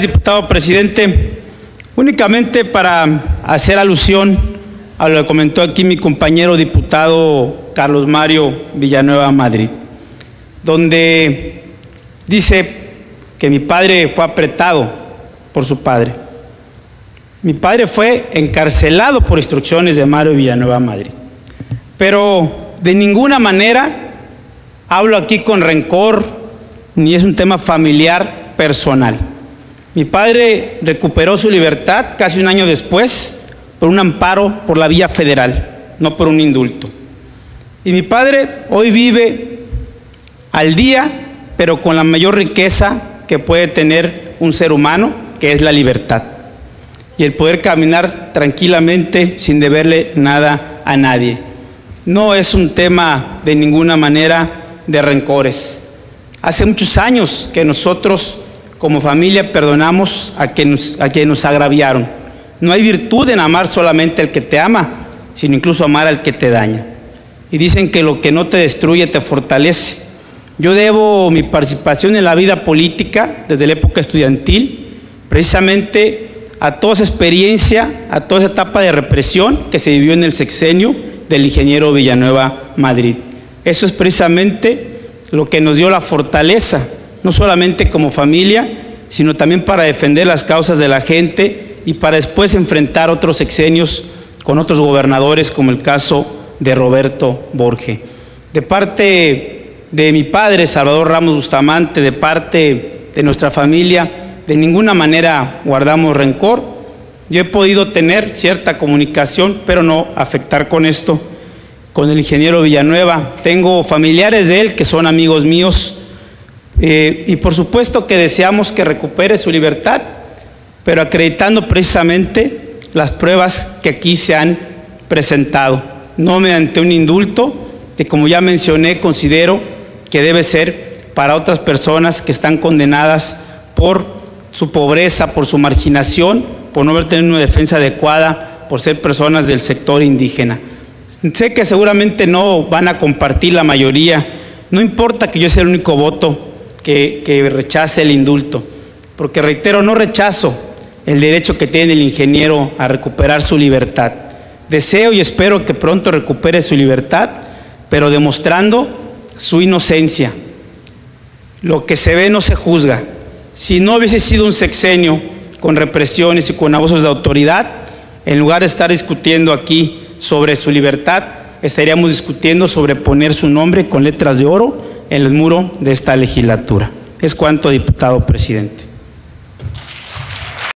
Diputado presidente, únicamente para hacer alusión a lo que comentó aquí mi compañero diputado Carlos Mario Villanueva Madrid, donde dice que mi padre fue apretado por su padre. Mi padre fue encarcelado por instrucciones de Mario Villanueva Madrid. Pero de ninguna manera hablo aquí con rencor, ni es un tema familiar personal. Mi padre recuperó su libertad casi un año después por un amparo por la vía federal, no por un indulto. Y mi padre hoy vive al día, pero con la mayor riqueza que puede tener un ser humano, que es la libertad. Y el poder caminar tranquilamente sin deberle nada a nadie. No es un tema de ninguna manera de rencores. Hace muchos años que nosotros como familia perdonamos a quienes, nos agraviaron. No hay virtud en amar solamente al que te ama, sino incluso amar al que te daña. Y dicen que lo que no te destruye te fortalece. Yo debo mi participación en la vida política desde la época estudiantil, precisamente a toda esa experiencia, a toda esa etapa de represión que se vivió en el sexenio del ingeniero Villanueva Madrid. Eso es precisamente lo que nos dio la fortaleza no solamente como familia, sino también para defender las causas de la gente y para después enfrentar otros sexenios con otros gobernadores, como el caso de Roberto Borge. De parte de mi padre, Salvador Ramos Bustamante, de parte de nuestra familia, de ninguna manera guardamos rencor. Yo he podido tener cierta comunicación, pero no afectar con esto, con el ingeniero Villanueva. Tengo familiares de él que son amigos míos, eh, y por supuesto que deseamos que recupere su libertad, pero acreditando precisamente las pruebas que aquí se han presentado, no mediante un indulto, que como ya mencioné, considero que debe ser para otras personas que están condenadas por su pobreza, por su marginación, por no haber tenido una defensa adecuada, por ser personas del sector indígena. Sé que seguramente no van a compartir la mayoría, no importa que yo sea el único voto que, rechace el indulto, porque reitero, no rechazo el derecho que tiene el ingeniero a recuperar su libertad. Deseo y espero que pronto recupere su libertad, pero demostrando su inocencia. Lo que se ve no se juzga. Si no hubiese sido un sexenio con represiones y con abusos de autoridad, en lugar de estar discutiendo aquí sobre su libertad, estaríamos discutiendo sobre poner su nombre con letras de oro en el muro de esta legislatura. Es cuanto, diputado presidente.